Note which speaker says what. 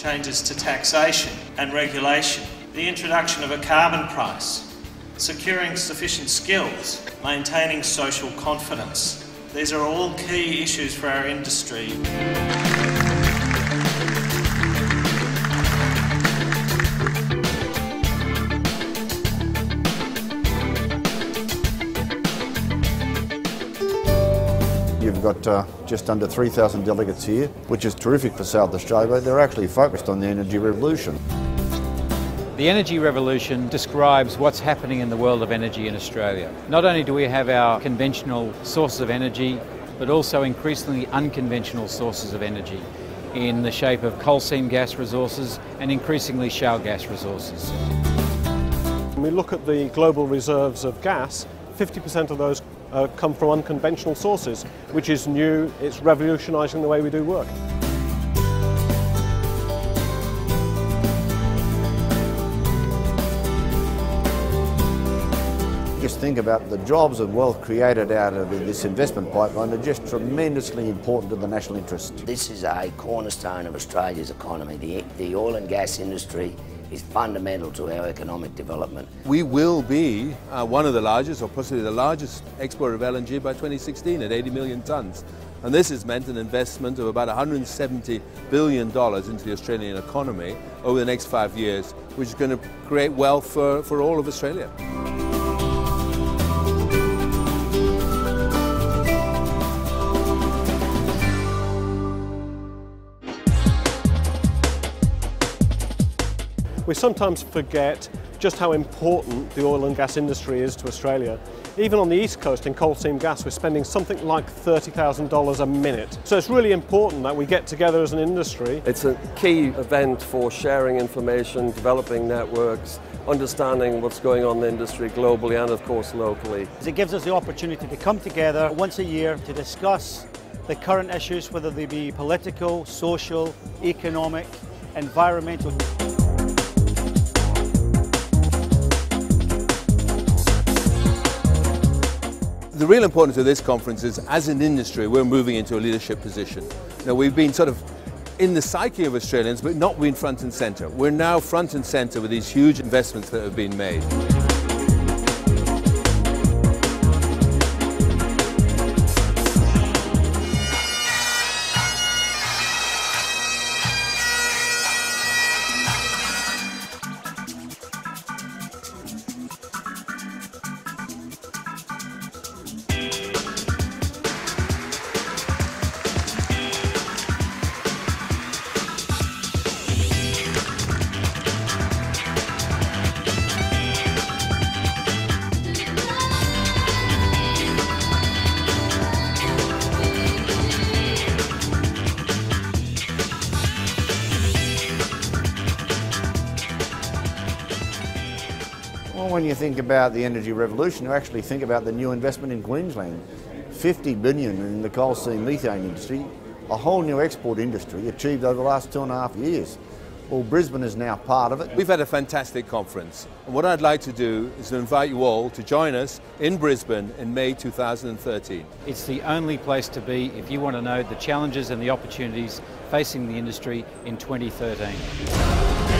Speaker 1: changes to taxation and regulation, the introduction of a carbon price, securing sufficient skills, maintaining social confidence. These are all key issues for our industry.
Speaker 2: You've got uh, just under 3,000 delegates here, which is terrific for South Australia. They're actually focused on the energy revolution.
Speaker 3: The energy revolution describes what's happening in the world of energy in Australia. Not only do we have our conventional sources of energy, but also increasingly unconventional sources of energy in the shape of coal seam gas resources and increasingly shale gas resources.
Speaker 4: When we look at the global reserves of gas, 50% of those uh, come from unconventional sources, which is new, it's revolutionising the way we do work.
Speaker 2: Just think about the jobs and wealth created out of this investment pipeline are just tremendously important to the national interest.
Speaker 5: This is a cornerstone of Australia's economy. The, the oil and gas industry is fundamental to our economic development.
Speaker 6: We will be uh, one of the largest, or possibly the largest exporter of LNG by 2016 at 80 million tonnes. And this has meant an investment of about $170 billion into the Australian economy over the next five years, which is going to create wealth for, for all of Australia.
Speaker 4: We sometimes forget just how important the oil and gas industry is to Australia. Even on the east coast in coal seam gas, we're spending something like $30,000 a minute. So it's really important that we get together as an industry.
Speaker 7: It's a key event for sharing information, developing networks, understanding what's going on in the industry globally and of course locally.
Speaker 8: It gives us the opportunity to come together once a year to discuss the current issues, whether they be political, social, economic, environmental.
Speaker 6: The real importance of this conference is, as an industry, we're moving into a leadership position. Now, we've been sort of in the psyche of Australians, but not been front and centre. We're now front and centre with these huge investments that have been made.
Speaker 2: When you think about the energy revolution, you actually think about the new investment in Queensland. 50 billion in the coal seam methane industry, a whole new export industry achieved over the last two and a half years. Well, Brisbane is now part of it.
Speaker 6: We've had a fantastic conference. And what I'd like to do is to invite you all to join us in Brisbane in May 2013.
Speaker 3: It's the only place to be if you want to know the challenges and the opportunities facing the industry in 2013.